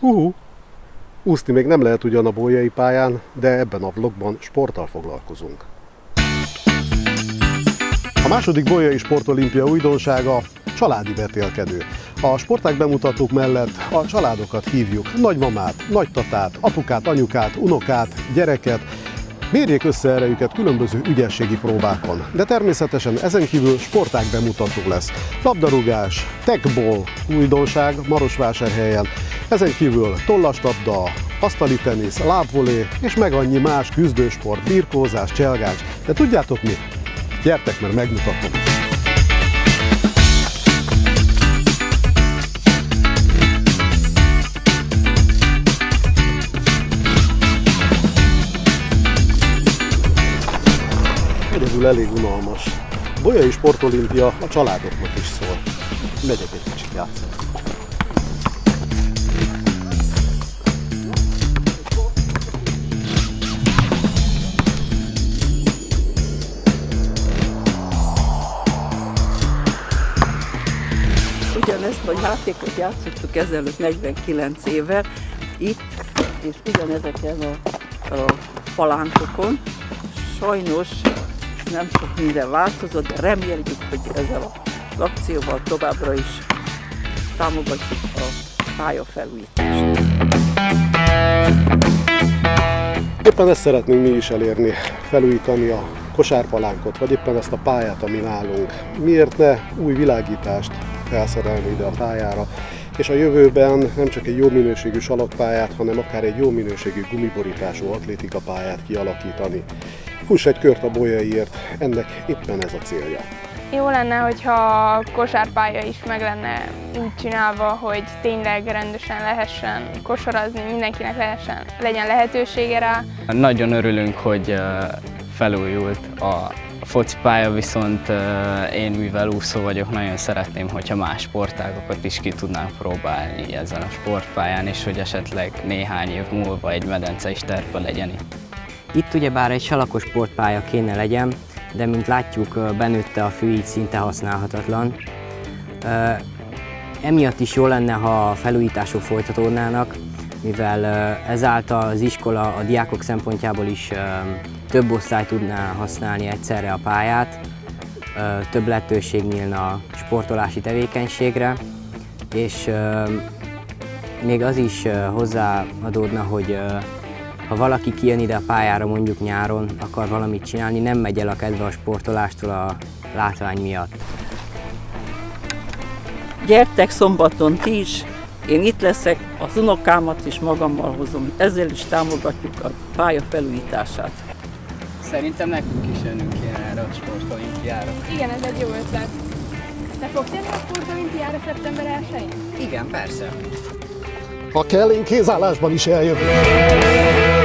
Uhu. Úszni még nem lehet ugyan a bolyai pályán, de ebben a vlogban sporttal foglalkozunk. A második bolyai sportolimpia újdonsága családi vetélkedő. A sporták bemutatók mellett a családokat hívjuk, nagymamát, nagytatát, apukát, anyukát, unokát, gyereket, Mérjék össze erejüket különböző ügyességi próbákon, de természetesen ezen kívül sporták bemutató lesz. Labdarúgás, techball, újdonság Marosvásárhelyen, ezen kívül tollaslabda, asztali tenisz, lábvolé és meg annyi más küzdősport, birkózás, cselgás. De tudjátok mi? Gyertek, mert megmutatom! Egyedül elég unalmas. Bolyai Sportolimpia a családoknak is szól. Megyek egy kicsit játszani. Ugyanezt a játékot játszottuk ezelőtt 49 éve itt, és ugyanezeken a, a palánkokon. Sajnos nem sok minden változott, de reméljük, hogy ezzel a akcióval továbbra is támogatjuk a pályafelújítást. Éppen ezt szeretnénk mi is elérni, felújítani a kosárpalánkot, vagy éppen ezt a pályát, ami nálunk. Miért ne új világítást felszerelni ide a pályára, és a jövőben nem csak egy jó minőségű salakpályát, hanem akár egy jó minőségű gumiborítású atlétikapályát kialakítani. Fuss egy kört a bolyaiért, ennek éppen ez a célja. Jó lenne, hogyha a kosárpálya is meg lenne úgy csinálva, hogy tényleg rendesen lehessen kosarazni, mindenkinek lehessen, legyen lehetősége rá. Nagyon örülünk, hogy felújult a focipálya, viszont én mivel úszó vagyok, nagyon szeretném, hogyha más sportágokat is ki tudnánk próbálni ezen a sportpályán, és hogy esetleg néhány év múlva egy medence is terve legyen itt. Itt ugyebár egy salakos sportpálya kéne legyen, de mint látjuk, benőtte a fű, így szinte használhatatlan. Emiatt is jó lenne, ha a felújítások folytatódnának, mivel ezáltal az iskola a diákok szempontjából is több osztály tudná használni egyszerre a pályát, több lehetőség nyílna sportolási tevékenységre, és még az is hozzáadódna, hogy ha valaki kijön ide a pályára mondjuk nyáron, akar valamit csinálni, nem megy el a kedve a sportolástól a látvány miatt. Gyertek szombaton ti is, én itt leszek, az unokámat is magammal hozom, ezzel is támogatjuk a pálya felújítását. Szerintem nekünk is jönünk kéne erre a sportolimpiára. Igen, ez egy jó ötlet. Te fogsz jönni a sportolimpiára szeptember 1-én? Igen, persze. Ha kell, én kézállásban is eljövök.